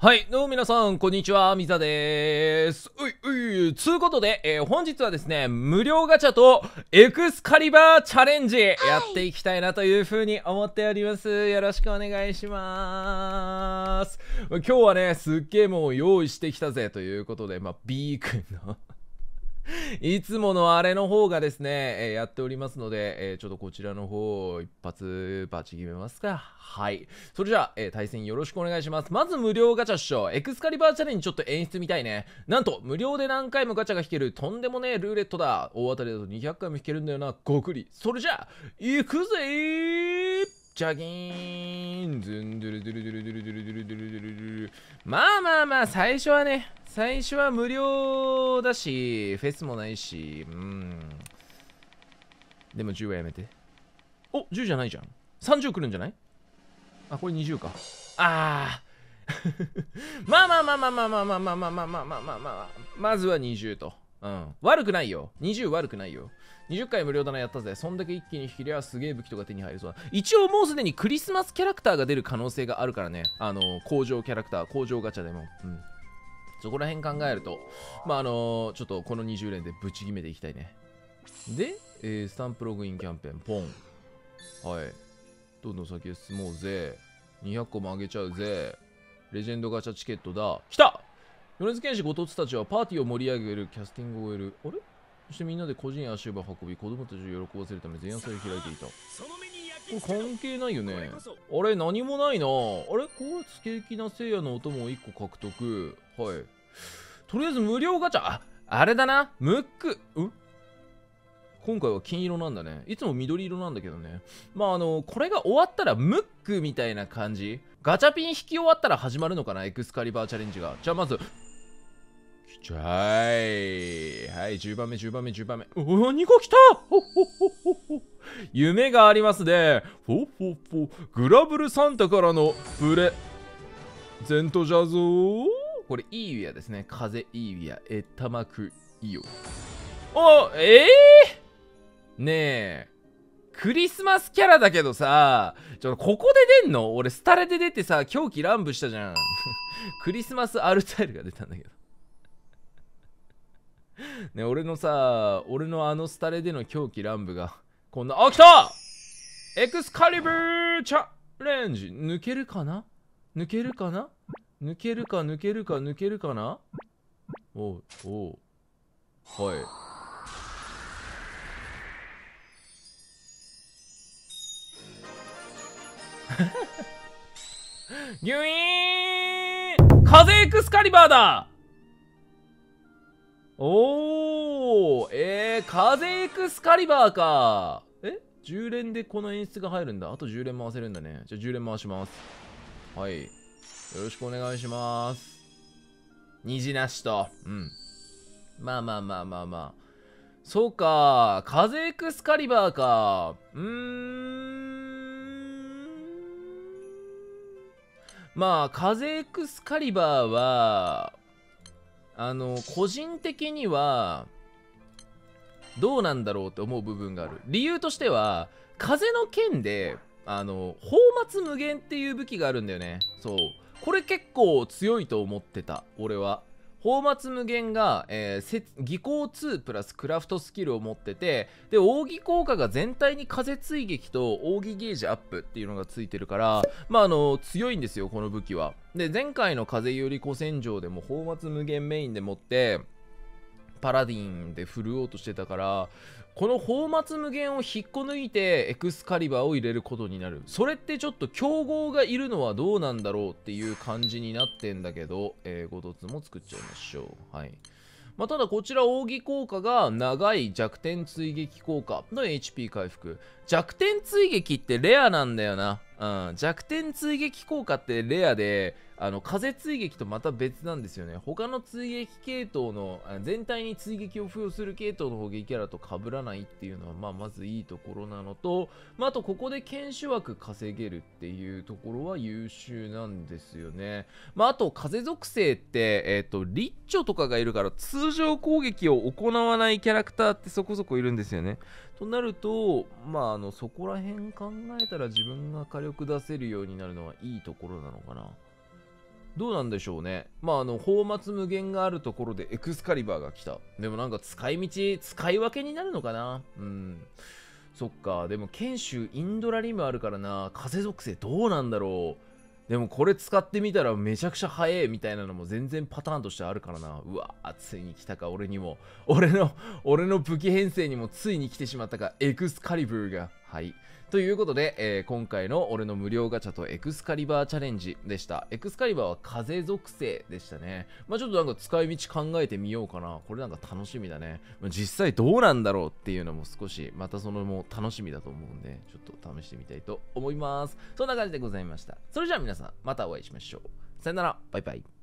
はい、どうも皆さん、こんにちは、みざでーす。ういうい、つうことで、えー、本日はですね、無料ガチャとエクスカリバーチャレンジやっていきたいなというふうに思っております。よろしくお願いしまーす。今日はね、すっげーもう用意してきたぜということで、まあ、B 君のいつものあれの方がですね、えー、やっておりますので、えー、ちょっとこちらの方、一発バチ決めますか。はい。それじゃあ、えー、対戦よろしくお願いします。まず無料ガチャっしょ。エクスカリバーチャレンジちょっと演出みたいね。なんと、無料で何回もガチャが引ける、とんでもねえルーレットだ。大当たりだと200回も引けるんだよな。ごくり。それじゃあ、行くぜジャギーンズンドゥルドゥルドゥルドゥルドゥルドゥルドゥルドゥルまあまあまあ、最初はね、最初は無料だし、フェスもないし、うん。でも10はやめて。お !10 じゃないじゃん。30来るんじゃない？あ、これ20か。ああ。まあまあまあまあまあまあまあまあまあまあまあまあまあまあまずは20と。うん。悪くないよ。20悪くないよ。20回無料だなやったぜ。そんだけ一気に引きりゃすげえ武器とか手に入るそうだ。一応もうすでにクリスマスキャラクターが出る可能性があるからね。あの、工場キャラクター、工場ガチャでも。うん。そこら辺考えると、まああの、ちょっとこの20連でぶち決めていきたいね。で、えー、スタンプログインキャンペーン、ポン。はい。どんどん先へ進もうぜ。200個もあげちゃうぜ。レジェンドガチャチケットだ。来た米津玄師ご当地たちはパーティーを盛り上げるキャスティングを終える。あれ?そしてみんなで個人足場運び、子供たちを喜ばせるため前夜祭を開いていた。これ関係ないよね。あれ何もないな。あれ?こうつけきな聖夜のお供を1個獲得。はい。とりあえず無料ガチャ。あ、あれだな。ムック。ん？今回は金色なんだね。いつも緑色なんだけどね。まあ、あの、これが終わったらムックみたいな感じ。ガチャピン引き終わったら始まるのかな？エクスカリバーチャレンジが。じゃあまず、きちゃい。はい、10番目、10番目、10番目。おお、2個来たほほほほほ夢がありますね。ほほほ。グラブルサンタからのプレゼントじゃぞー。これ、いいウィアですね。風いいウィア。えたまくいよ。お、ええー、ねえ。クリスマスキャラだけどさ、ちょ、ここで出んの？俺、スタレで出てさ、狂気乱舞したじゃん。クリスマスアルタイルが出たんだけど。ね、俺のさ、俺のあのスタレでの狂気乱舞が、こんな、あ、来たエクスカリブーチャレンジ抜けるかな？抜けるかな？抜けるか抜けるか抜けるかな？おうおう。はい。ギュイーン！風エクスカリバーだ！おー。えー、風エクスカリバーか。え？10連でこの演出が入るんだ。あと10連回せるんだね。じゃあ10連回します。はい。よろしくお願いします。虹なしと。うん。まあまあまあまあまあ。そうか。風エクスカリバーか。うーん。まあ、風エクスカリバーは、あの、個人的には、どうなんだろうって思う部分がある。理由としては、風の剣で、あの、宝末無限っていう武器があるんだよね。そう。これ結構強いと思ってた俺は。宝末無限が、えー、技巧2プラスクラフトスキルを持っててで扇効果が全体に風追撃と扇ゲージアップっていうのがついてるからまああの強いんですよこの武器は。で前回の風より古戦場でも宝末無限メインでもってパラディンで振るおうとしてたからこの宝末無限を引っこ抜いてエクスカリバーを入れることになる。それってちょっと競合がいるのはどうなんだろうっていう感じになってんだけど、えー、5つも作っちゃいましょう。はい。まあ、ただこちら奥義効果が長い弱点追撃効果の HP 回復。弱点追撃ってレアなんだよな、うん、弱点追撃効果ってレアであの風追撃とまた別なんですよね。他の追撃系統の全体に追撃を付与する系統の砲撃キャラと被らないっていうのは、まあ、まずいいところなのと、まあ、あとここで堅守枠稼げるっていうところは優秀なんですよね、まあ、あと風属性って、えっ、とリッチョとかがいるから通常攻撃を行わないキャラクターってそこそこいるんですよね。となると、まあ、あのそこら辺考えたら自分が火力出せるようになるのはいいところなのかな。どうなんでしょうね。まああの泡沫無限があるところでエクスカリバーが来た。でもなんか使い道使い分けになるのかな。うん。そっか。でも剣州インドラリムあるからな。風属性どうなんだろう。でもこれ使ってみたらめちゃくちゃ速いみたいなのも全然パターンとしてあるからな。うわついに来たか、俺にも。俺の、俺の武器編成にもついに来てしまったか、エクスカリブーが。はい。ということで、えー、今回の俺の無料ガチャとエクスカリバーチャレンジでした。エクスカリバーは風属性でしたね。まあちょっとなんか使い道考えてみようかな。これなんか楽しみだね。ま、実際どうなんだろうっていうのも少し、またそのも楽しみだと思うんで、ちょっと試してみたいと思います。そんな感じでございました。それじゃあ皆さん、またお会いしましょう。さよなら、バイバイ。